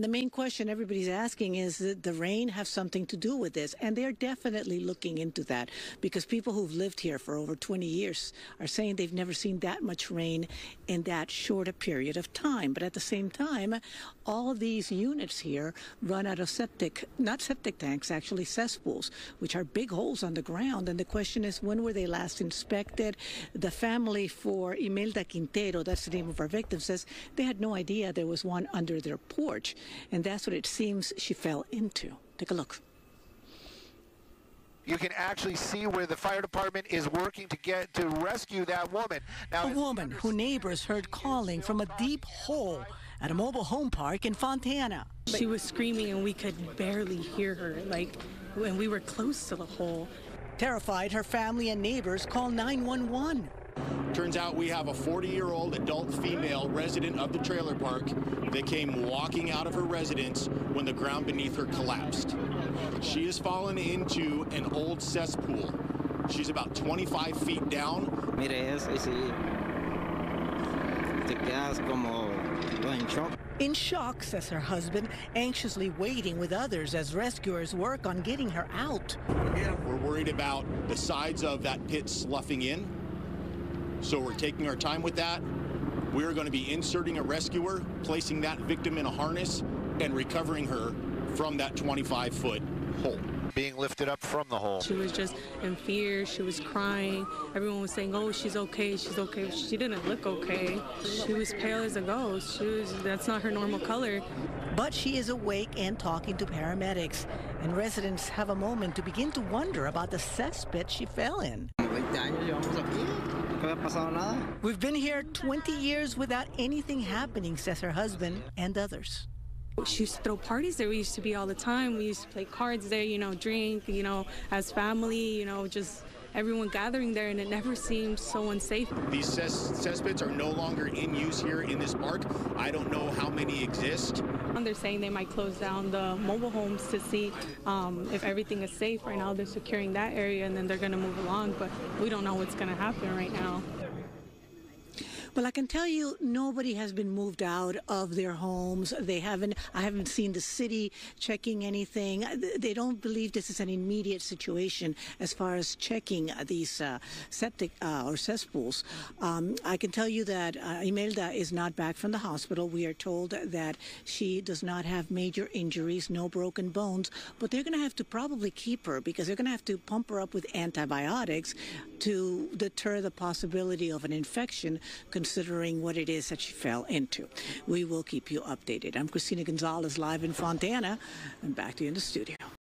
The main question everybody's asking is did the rain have something to do with this? And they're definitely looking into that because people who've lived here for over 20 years are saying they've never seen that much rain in that short a period of time. But at the same time, all these units here run out of septic, not septic tanks, actually cesspools, which are big holes on the ground. And the question is, when were they last inspected? The family for Imelda Quintero, that's the name of our victim, says they had no idea there was one under their porch. And that's what it seems she fell into. Take a look. You can actually see where the fire department is working to get to rescue that woman. Now, a woman who neighbors heard calling from a deep hole at a mobile home park in Fontana. She was screaming and we could barely hear her, like, when we were close to the hole. Terrified, her family and neighbors called 911. Turns out we have a 40-year-old adult female resident of the trailer park that came walking out of her residence when the ground beneath her collapsed. She has fallen into an old cesspool. She's about 25 feet down. Mire eso y si te quedas como en shock. In shock, says her husband, anxiously waiting with others as rescuers work on getting her out. We're worried about the sides of that pit sloughing in. So we're taking our time with that. We're going to be inserting a rescuer, placing that victim in a harness, and recovering her from that 25-foot hole. Being lifted up from the hole. She was just in fear. She was crying. Everyone was saying, "Oh, she's okay. She's okay." She didn't look okay. She was pale as a ghost. She was. That's not her normal color. But she is awake and talking to paramedics, and residents have a moment to begin to wonder about the cesspit she fell in. We've been here 20 years without anything happening, says her husband and others. She used to throw parties there. We used to be all the time. We used to play cards there, you know, drink, you know, as family, you know, just everyone gathering there, and it never seemed so unsafe. These cess cesspits are no longer in use here in this park. I don't know how many exist. And they're saying they might close down the mobile homes to see um, if everything is safe. Right now, they're securing that area, and then they're going to move along, but we don't know what's going to happen right now. Well, I can tell you, nobody has been moved out of their homes. They haven't. I haven't seen the city checking anything. They don't believe this is an immediate situation as far as checking these uh, septic uh, or cesspools. Um, I can tell you that uh, Imelda is not back from the hospital. We are told that she does not have major injuries, no broken bones, but they're going to have to probably keep her because they're going to have to pump her up with antibiotics to deter the possibility of an infection considering what it is that she fell into. We will keep you updated. I'm Christina Gonzalez live in Fontana and back to you in the studio.